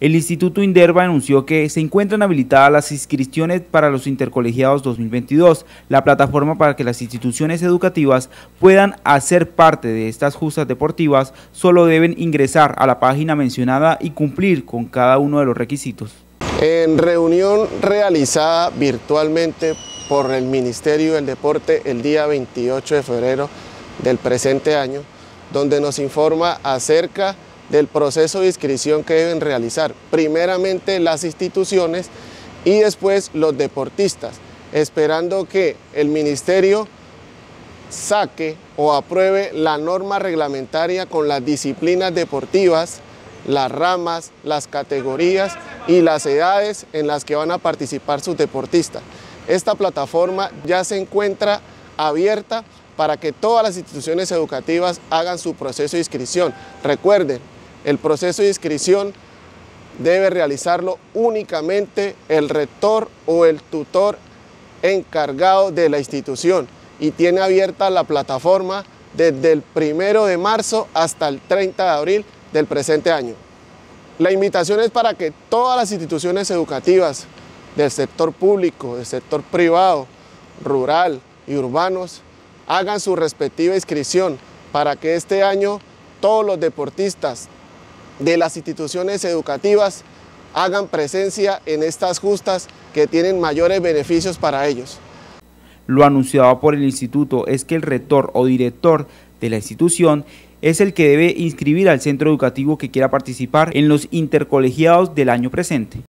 El Instituto Inderva anunció que se encuentran habilitadas las inscripciones para los intercolegiados 2022, la plataforma para que las instituciones educativas puedan hacer parte de estas justas deportivas, solo deben ingresar a la página mencionada y cumplir con cada uno de los requisitos. En reunión realizada virtualmente por el Ministerio del Deporte el día 28 de febrero del presente año, donde nos informa acerca del proceso de inscripción que deben realizar, primeramente las instituciones y después los deportistas, esperando que el ministerio saque o apruebe la norma reglamentaria con las disciplinas deportivas, las ramas, las categorías y las edades en las que van a participar sus deportistas. Esta plataforma ya se encuentra abierta para que todas las instituciones educativas hagan su proceso de inscripción. Recuerden, el proceso de inscripción debe realizarlo únicamente el rector o el tutor encargado de la institución y tiene abierta la plataforma desde el primero de marzo hasta el 30 de abril del presente año. La invitación es para que todas las instituciones educativas del sector público, del sector privado, rural y urbanos hagan su respectiva inscripción para que este año todos los deportistas de las instituciones educativas hagan presencia en estas justas que tienen mayores beneficios para ellos. Lo anunciado por el instituto es que el rector o director de la institución es el que debe inscribir al centro educativo que quiera participar en los intercolegiados del año presente.